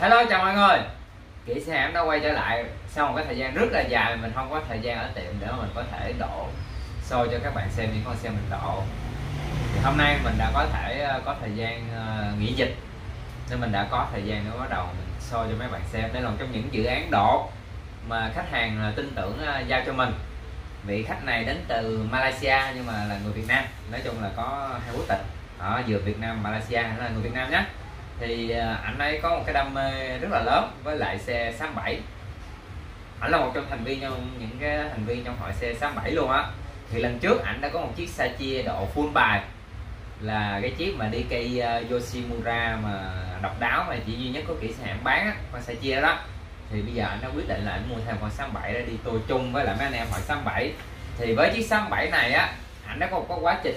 Hello, chào mọi người. Kỹ xe em đã quay trở lại Sau một cái thời gian rất là dài Mình không có thời gian ở tiệm để mình có thể độ Show cho các bạn xem những con xe mình độ thì Hôm nay mình đã có thể ờ, có thời gian ờ, nghỉ dịch. Nên mình đã có thời gian để bắt đầu mình show cho mấy bạn xem. Đây là một trong những dự án độ Mà khách hàng ờ, tin tưởng giao cho mình. Vị khách này đến từ Malaysia nhưng mà là người Việt Nam. Nói chung là có hai quốc tịch. Ở vừa Việt Nam, Malaysia, là người Việt Nam nhé thì à, anh ấy có một cái đam mê rất là lớn với lại xe 67 ảnh là một trong thành viên trong những cái thành viên trong hội xe 67 luôn á. Thì lần trước ảnh đã có một chiếc xe chia độ full bài là cái chiếc mà đi cây à, Yoshimura mà độc đáo mà chỉ duy nhất có kỹ sản hãng bán á, con xe chia đó. Thì bây giờ anh đã quyết định là anh mua thêm con 67 để đi tour chung với lại mấy anh em hội 67 thì với chiếc 67 này á ảnh đã có một quá trình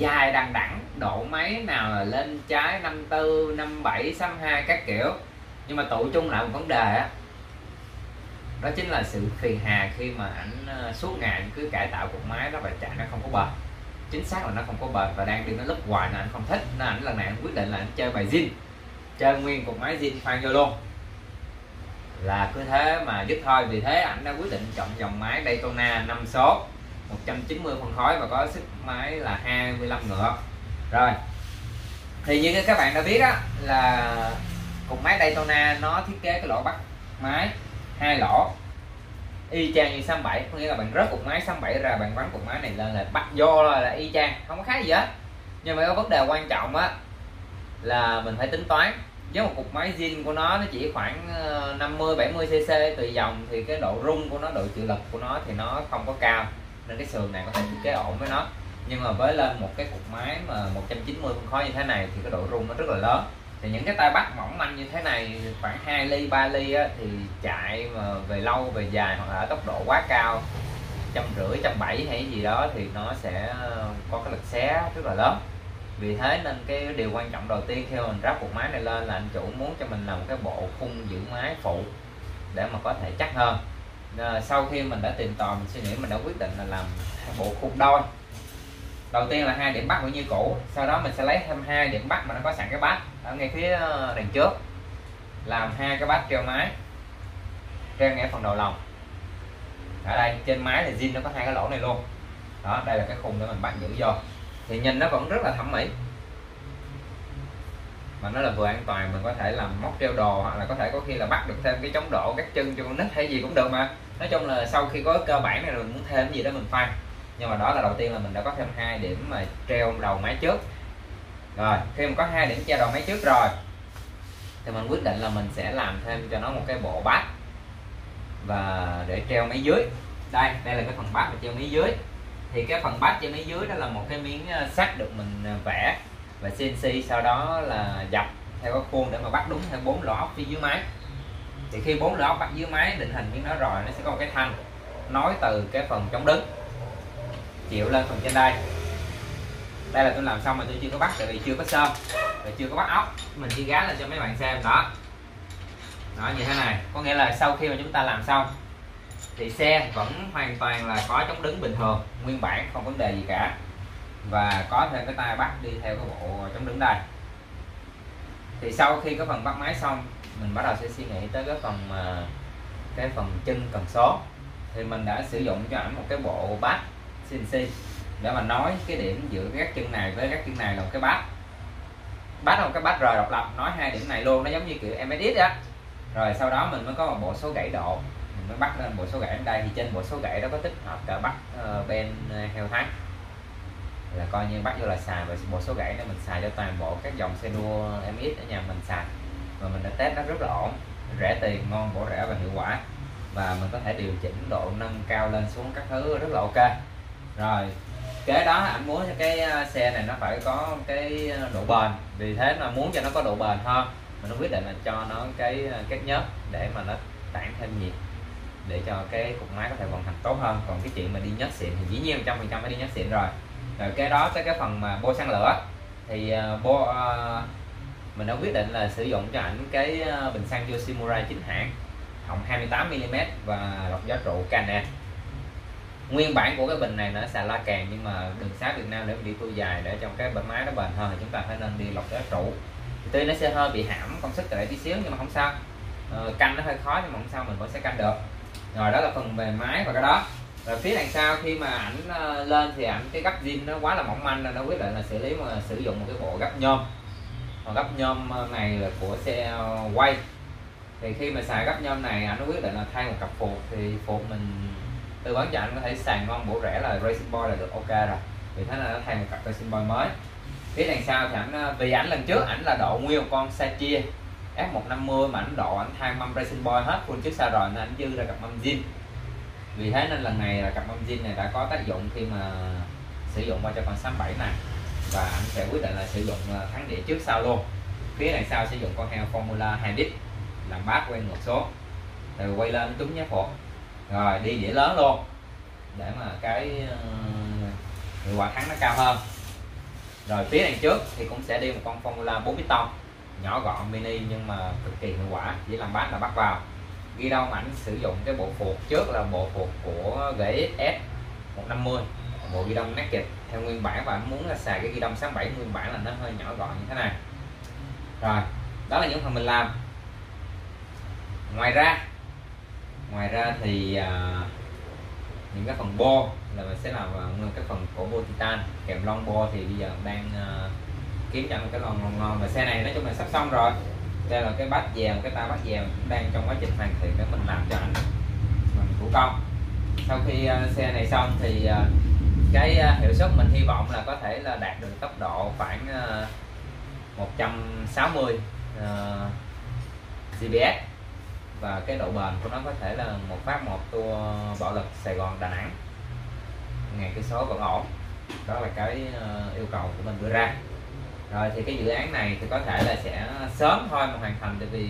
dài đằng đẳng độ máy nào là lên trái 54 57 62 các kiểu. Nhưng mà tụ chung lại một vấn đề á, đó chính là sự phiền hà khi mà ảnh ờ, suốt ngày cứ cải tạo cục máy, đó và chạy nó không có bền. Chính xác là nó không có bền và đang đi nó lúc hoài nên anh không thích. Nên ảnh lần này anh quyết định là anh chơi bài zin, chơi nguyên cục máy zin khoan vô luôn. Là cứ thế mà dứt thôi. Vì thế ảnh đã quyết định chọn dòng máy Daytona 5 số. 190 phân khối và có sức máy là 25 ngựa. Rồi. Thì như các bạn đã biết á là cục máy Daytona nó thiết kế cái lỗ bắt máy hai lỗ. Y chang như 67 có nghĩa là bạn rớt cục máy 67 ra bạn bắn cục máy này lên là bắt vô là, là y chang không có khác gì hết. Nhưng mà có vấn đề quan trọng á là mình phải tính toán. Với một cục máy zin của nó nó chỉ khoảng 50 70 cc tùy dòng thì cái độ rung của nó độ chịu lực của nó thì nó không có cao nên cái sườn này có thể thiết kế ổn với nó. Nhưng mà với lên một cái cục máy mà 190 phân khối như thế này thì cái độ rung nó rất là lớn. Thì những cái tay bắt mỏng manh như thế này khoảng 2 ly 3 ly á, thì chạy mà về lâu về dài hoặc là ở tốc độ quá cao trăm rưỡi trăm bảy hay gì đó thì nó sẽ ờ, có cái lực xé rất là lớn. Vì thế nên cái điều quan trọng đầu tiên khi mình ráp cục máy này lên là anh chủ muốn cho mình làm cái bộ khung giữ máy phụ để mà có thể chắc hơn à, sau khi mình đã tìm tòi mình suy nghĩ mình đã quyết định là làm bộ khung đôi. Đầu tiên là hai điểm bắt vẫn như cũ sau đó mình sẽ lấy thêm hai điểm bắt mà nó có sẵn cái bát ở ngay phía ờ, đằng trước. Làm hai cái bát treo máy treo ngay phần đầu lòng. Ở đây trên máy thì zin nó có hai cái lỗ này luôn. Đó đây là cái khung để mình bắt giữ vô. Thì nhìn nó vẫn rất là thẩm mỹ mà nó là vừa an toàn mình có thể làm móc treo đồ hoặc là có thể có khi là bắt được thêm cái chống độ các chân cho con nít hay gì cũng được mà. Nói chung là sau khi có cơ bản này rồi mình muốn thêm gì đó mình pha nhưng mà đó là đầu tiên là mình đã có thêm hai điểm mà treo đầu máy trước. Rồi, khi mà có hai điểm treo đầu máy trước rồi, thì mình quyết định là mình sẽ làm thêm cho nó một cái bộ bát và để treo máy dưới. Đây đây là cái phần bát để treo máy dưới. Thì cái phần bát treo máy dưới đó là một cái miếng ờ, sắt được mình ờ, vẽ và CNC sau đó là dập theo cái khuôn để mà bắt đúng theo bốn lỗ ốc phía dưới máy. Thì khi bốn lỗ ốc bắt dưới máy, định hình miếng đó rồi, nó sẽ có một cái thanh nối từ cái phần chống đứng, chịu lên phần trên đây. Đây là tôi làm xong mà tôi chưa có bắt, tại vì chưa có sơn và chưa có bắt ốc mình chỉ gá lên cho mấy bạn xem, đó. Đó, như thế này. Có nghĩa là sau khi mà chúng ta làm xong, thì xe vẫn hoàn toàn là có chống đứng bình thường, nguyên bản, không vấn đề gì cả và có thêm cái tay bắt đi theo cái bộ chống đứng đây. Thì sau khi cái phần bắt máy xong mình bắt đầu sẽ suy nghĩ tới cái phần cái phần chân cần số. Thì mình đã sử dụng cho ảnh một cái bộ bát CNC để mà nói cái điểm giữa các chân này với các chân này là một cái bát. Bát là một cái bát rời độc lập nói hai điểm này luôn nó giống như kiểu MSX á. Rồi sau đó mình mới có một bộ số gãy độ. Mình mới bắt lên bộ số gãy. Ở đây thì trên bộ số gãy đó có tích hợp cả bắt ờ, uh, ben ờ, heo thắng là coi như bắt vô là xài và một số gãy này mình xài cho toàn bộ các dòng xe đua MX ở nhà mình xài. Và mình đã test nó rất là ổn rẻ tiền ngon bổ rẻ và hiệu quả. Và mình có thể điều chỉnh độ nâng cao lên xuống các thứ rất là ok. Rồi kế đó anh muốn cho cái à, xe này nó phải có cái à, độ bền. Vì thế mà muốn cho nó có độ bền hơn mình quyết định là cho nó cái ờ, kết nhớt để mà nó tản thêm nhiệt để cho cái cục máy có thể vận hành tốt hơn. Còn cái chuyện mà đi nhớt xịn thì dĩ nhiên trăm phần trăm phải đi nhớt xịn rồi rồi cái đó tới cái phần mà bô xăng lửa. Thì ờ, bô uh, mình đã quyết định là sử dụng cho ảnh cái ờ, bình xăng Yoshimura chính hãng họng 28 mm và lọc gió trụ Canon. Nguyên bản của cái bình này nó xài la càng nhưng mà đường xá Việt Nam để mình đi tour dài để trong cái bánh máy nó bền hơn thì chúng ta phải nên đi lọc gió trụ. Tuy nó sẽ hơi bị hãm công suất lại tí xíu nhưng mà không sao. Ờ, canh nó hơi khó nhưng mà không sao mình vẫn sẽ canh được. Rồi đó là phần về máy và cái đó và phía đằng sau khi mà ảnh ờ, lên thì ảnh, cái gấp zin nó quá là mỏng manh nên nó quyết định là xử lý mà sử dụng một cái bộ gấp nhôm. Còn gấp nhôm ờ, này là của xe quay thì khi mà xài gấp nhôm này, ảnh quyết định là thay một cặp phụ thì phụ mình, tư vấn cho anh có thể xài ngon bổ rẻ là racing boy là được ok rồi. Vì thế là nó thay một cặp racing boy mới. Phía đằng sau thì ảnh ờ, vì ảnh lần trước ảnh là độ nguyên một con xe chia F150 mà ảnh độ ảnh thay mâm racing boy hết, full chiếc xa rồi nên ảnh dư ra cặp mâm zin vì thế nên lần này là cặp bông zin này đã có tác dụng khi mà sử dụng qua cho con 67 này. Và anh sẽ quyết định là sử dụng ờ, thắng đĩa trước sau luôn. Phía đằng sau sử dụng con heo Formula 2 đít làm bát quay ngược số. Rồi quay lên trúng nhé phổ. Rồi, đi đĩa lớn luôn. Để mà cái ờ, hiệu quả thắng nó cao hơn. Rồi, phía đằng trước thì cũng sẽ đi một con Formula 4 piston nhỏ gọn, mini nhưng mà cực kỳ hiệu quả. Chỉ làm bát là bắt vào ghi đông ảnh sử dụng cái bộ phuộc trước là bộ phuộc của GXS 150 bộ ghi đông naked theo nguyên bản và anh muốn là xài cái ghi đông 67 nguyên bản là nó hơi nhỏ gọn như thế này. Rồi đó là những phần mình làm. Ngoài ra ngoài ra thì à, những cái phần bo là mình sẽ làm à, nguyên cái phần của bo titan. Kèm lon bo thì bây giờ đang à, kiếm cho một cái lon ngon ngon và xe này nói chung là sắp xong rồi đây là cái bát dèo cái ta bát dèo cũng đang trong quá trình hoàn thiện để mình làm cho anh mình thủ công. Sau khi ờ, xe này xong thì ờ, cái ờ, hiệu suất mình hy vọng là có thể là đạt được tốc độ khoảng 160 GPS và cái độ bền của nó có thể là một phát một tour bạo lực Sài Gòn, Đà Nẵng. Ngàn cây số vẫn ổn. Đó là cái yêu cầu của mình đưa ra rồi, thì cái dự án này thì có thể là sẽ sớm thôi mà hoàn thành, tại vì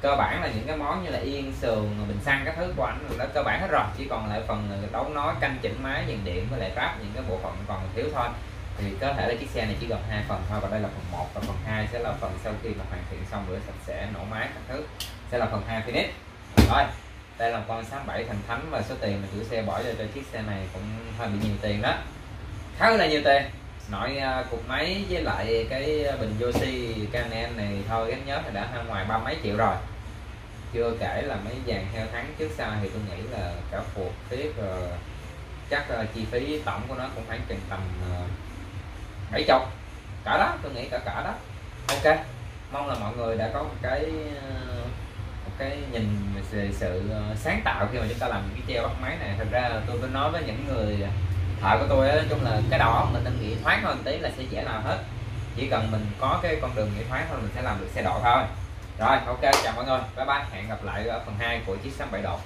cơ bản là những cái món như là yên, sườn, bình xăng, các thứ của anh đã cơ bản hết rồi. Chỉ còn lại phần đấu nói canh chỉnh máy, dàn điện với lại ráp những cái bộ phận còn thiếu thôi. Thì có thể là chiếc xe này chỉ gồm hai phần thôi, và đây là phần 1 và phần 2 sẽ là phần sau khi mà hoàn thiện xong rửa sạch sẽ, nổ máy, các thứ, sẽ là phần 2 finish. Rồi, đây là con 67 thành thánh và số tiền mà chủ xe bỏ ra cho chiếc xe này cũng hơi bị nhiều tiền đó. Khá là nhiều tiền nội à, cục máy với lại cái bình Yoshi Canon này thôi gắn nhớ thì đã hơn ngoài ba mấy triệu rồi. Chưa kể là mấy dàn heo thắng trước sau thì tôi nghĩ là cả phục tiếp rồi chắc là chi phí tổng của nó cũng khoảng chừng tầm uh, bảy chục. Cả đó tôi nghĩ cả cả đó. Ok mong là mọi người đã có một cái một cái nhìn về sự sáng tạo khi mà chúng ta làm cái treo bắt máy này. Thật ra tôi có nói với những người thợ của tôi nói chung là cái đó mình nên nghĩ thoáng hơn tí là sẽ dễ làm hết. Chỉ cần mình có cái con đường nghĩ thoáng thôi, mình sẽ làm được xe độ thôi. Rồi, ok, chào mọi người, bye bye, hẹn gặp lại ở phần 2 của chiếc 67 độ